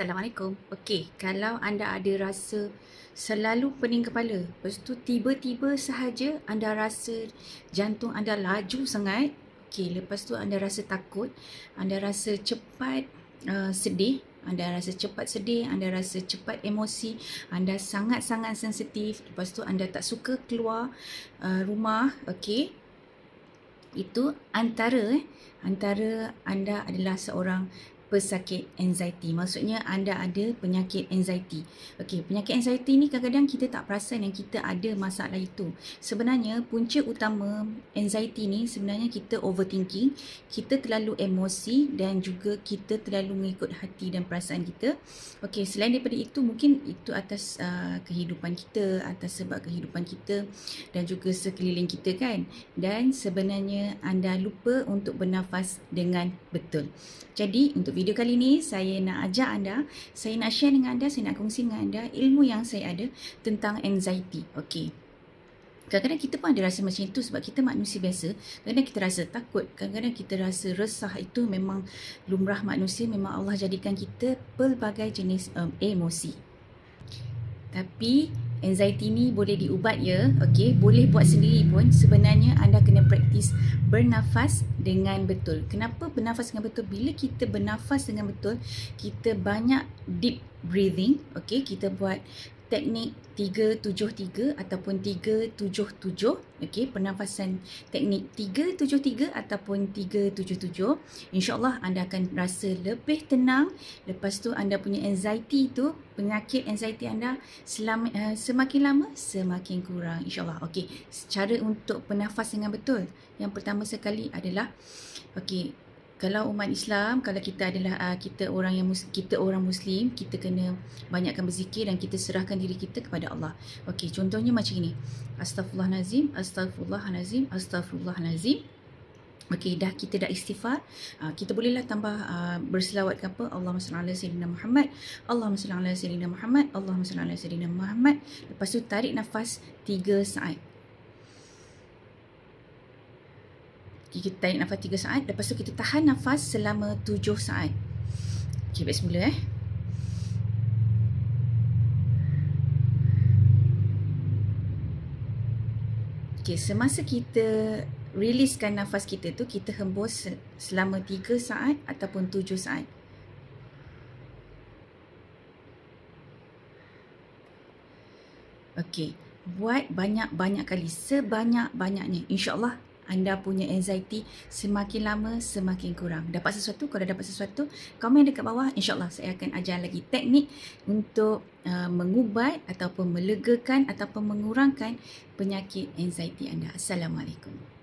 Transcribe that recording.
Assalamualaikum. Okey, kalau anda ada rasa selalu pening kepala, lepas tu tiba-tiba sahaja anda rasa jantung anda laju sangat, okey, lepas tu anda rasa takut, anda rasa cepat uh, sedih, anda rasa cepat sedih, anda rasa cepat emosi, anda sangat-sangat sensitif, lepas tu anda tak suka keluar uh, rumah, okey. Itu antara eh, antara anda adalah seorang pesakit anxiety. Maksudnya anda ada penyakit anxiety. Okey, penyakit anxiety ni kadang-kadang kita tak perasan yang kita ada masalah itu. Sebenarnya punca utama anxiety ni sebenarnya kita overthinking, kita terlalu emosi dan juga kita terlalu mengikut hati dan perasaan kita. Okey, selain daripada itu mungkin itu atas uh, kehidupan kita, atas sebab kehidupan kita dan juga sekeliling kita kan. Dan sebenarnya anda lupa untuk bernafas dengan betul. Jadi untuk video kali ini saya nak ajak anda, saya nak share dengan anda, saya nak kongsi dengan anda ilmu yang saya ada tentang anxiety. Okey. Kadang-kadang kita pun ada rasa macam itu sebab kita manusia biasa. Kadang-kadang kita rasa takut, kadang-kadang kita rasa resah itu memang lumrah manusia, memang Allah jadikan kita pelbagai jenis um, emosi. Tapi anxiety ni boleh diubat ya okey boleh buat sendiri pun sebenarnya anda kena praktis bernafas dengan betul. Kenapa bernafas dengan betul? Bila kita bernafas dengan betul kita banyak deep breathing okey kita buat teknik 373 ataupun 377 okey pernafasan teknik 373 ataupun 377 insyaallah anda akan rasa lebih tenang. Lepas tu anda punya anxiety tu penyakit anxiety anda selama, uh, semakin lama semakin kurang insyaallah. Okey cara untuk bernafas dengan betul. Yang pertama sekali adalah okey kalau umat Islam, kalau kita adalah uh, kita orang yang kita orang muslim, kita kena banyakkan berzikir dan kita serahkan diri kita kepada Allah. Okey, contohnya macam ini. Astaghfirullahalazim, astaghfirullahalazim, astaghfirullahalazim. Okey, dah kita dah istighfar. Uh, kita bolehlah tambah uh, berselawat ke apa? Allahumma salli ala sayyidina Muhammad. Allahumma salli ala sayyidina Muhammad. Allahumma salli ala sayyidina Muhammad. Lepas tu tarik nafas 3 saat. Kita tarik nafas 3 saat. Lepas tu kita tahan nafas selama 7 saat. Ok baik semula eh. Ok semasa kita riliskan nafas kita tu kita hembus selama 3 saat ataupun 7 saat. Ok buat banyak-banyak kali sebanyak-banyaknya. insyaAllah anda punya anxiety semakin lama semakin kurang. Dapat sesuatu, kalau dapat sesuatu, komen dekat bawah. InsyaAllah saya akan ajar lagi teknik untuk uh, mengubat ataupun melegakan ataupun mengurangkan penyakit anxiety anda. Assalamualaikum.